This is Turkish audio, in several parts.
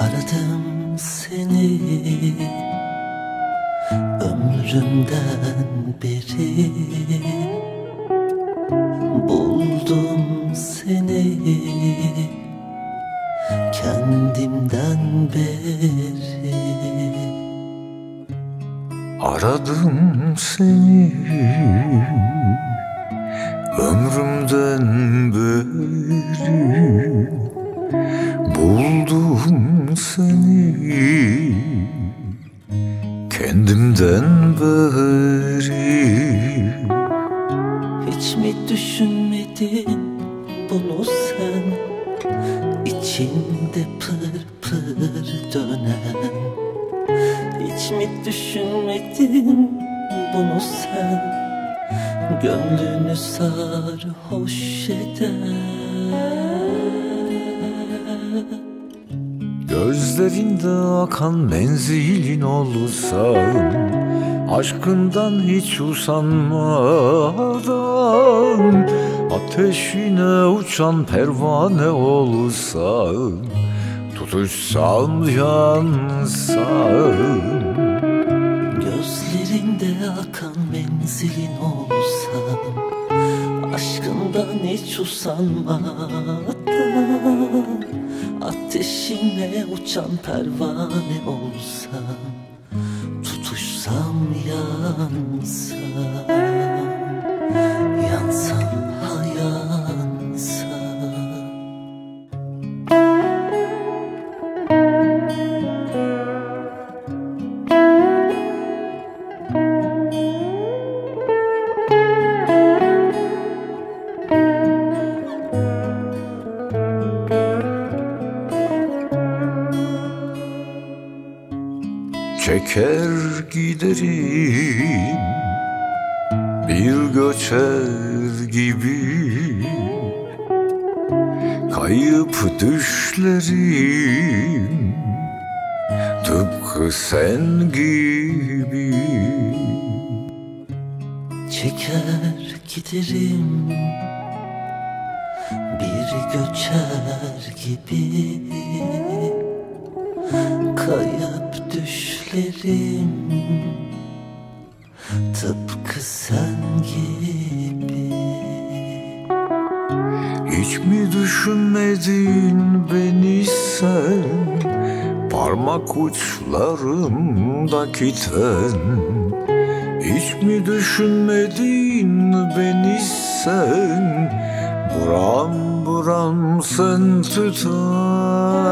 Aradım seni ömrümden beri. Buldum seni kendimden beri. Aradım seni. Ömrümden beri Buldum seni. Kendimden beri. Hiç mi düşünmedin bunu sen? İçinde pır pır dönen Hiç mi düşünmedin bunu sen? Gönlünü sarhoş eden Gözlerinde akan menzilin olsam Aşkından hiç usanmadan Ateşine uçan pervane olsam Tutuşsam yansam Gözlerinde akan menzilin olsam Aşkından hiç usanmadan Ateşine uçan pervane olsam Tutuşsam Yansam Çeker giderim bir göçer gibi. Kayıp düşlerim tıpkı sen gibi. Çeker giderim Bir göçer gibi Kayıp düşlerim Tıpkı sen gibi. Hiç mi düşünmedin beni sen? Parmak uçlarımdaki ten Hiç mi düşünmedin beni sen? Buram buram sen tutar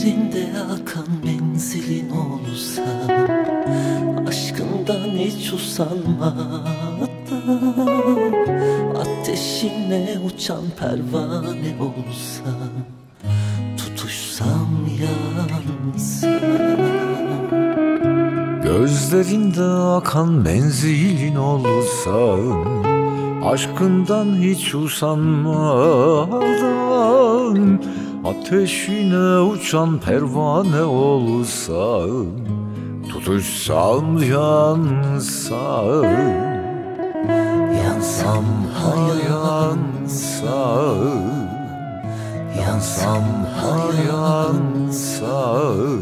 Gözlerinde akan menzilin olsa Aşkından hiç usanmadan Ateşine uçan pervane olsa Tutuşsam yansam Gözlerinde akan menzilin olsam Aşkından hiç usanmadan Ateşine uçan pervane olsam Tutuşsam yansam Yansam ha yansam Yansam ha yansam